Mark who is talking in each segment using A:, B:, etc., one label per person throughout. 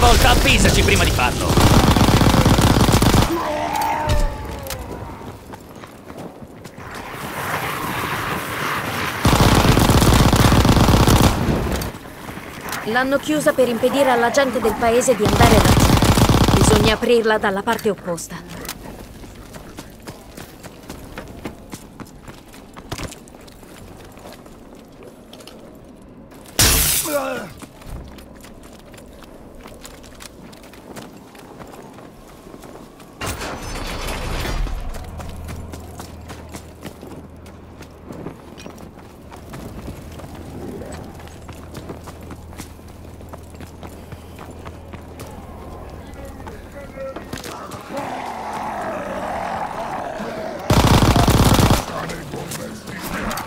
A: volta avvisaci prima di farlo.
B: L'hanno chiusa per impedire alla gente del paese di andare da Bisogna aprirla dalla parte opposta. Johnny Gomez.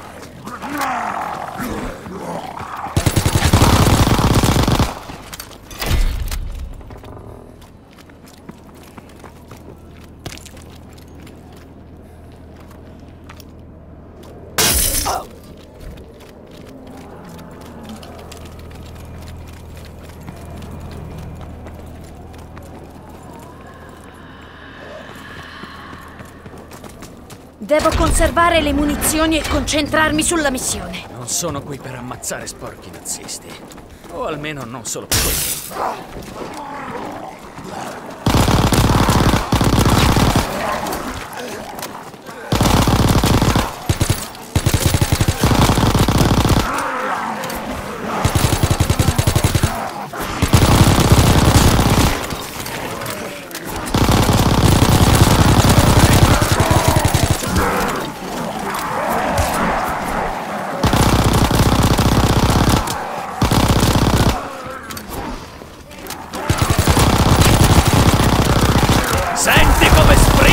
B: Devo conservare le munizioni e concentrarmi sulla missione.
A: Non sono qui per ammazzare sporchi nazisti. O almeno non solo per questo.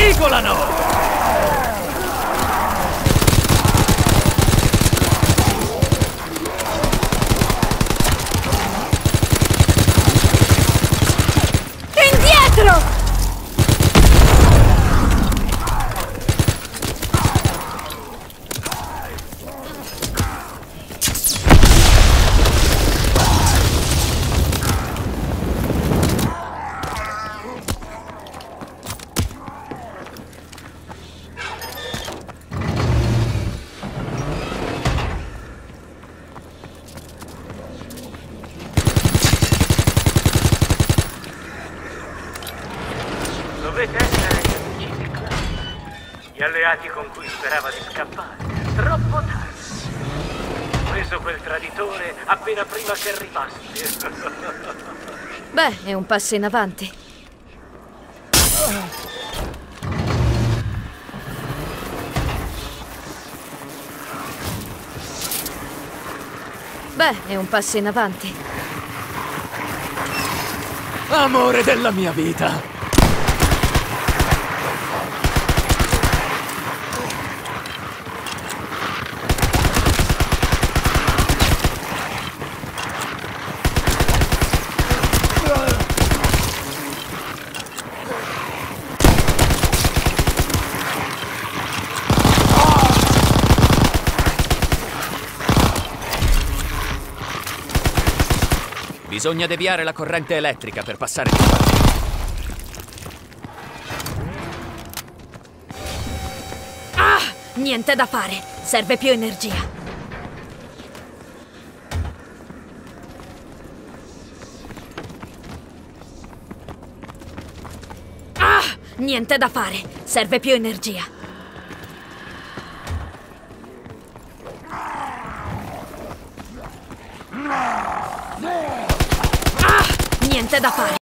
B: ¡Nicolano!
C: Dovete essere gli amici di Clan. Gli alleati con cui sperava di scappare. Troppo tardi. Preso quel traditore appena prima che arrivaste.
B: Beh, è un passo in avanti. Beh, è un passo in avanti.
A: Amore della mia vita! Bisogna deviare la corrente elettrica per passare di qua.
B: Ah! Niente da fare. Serve più energia. Ah! Niente da fare. Serve più energia. Ah! Niente da fare.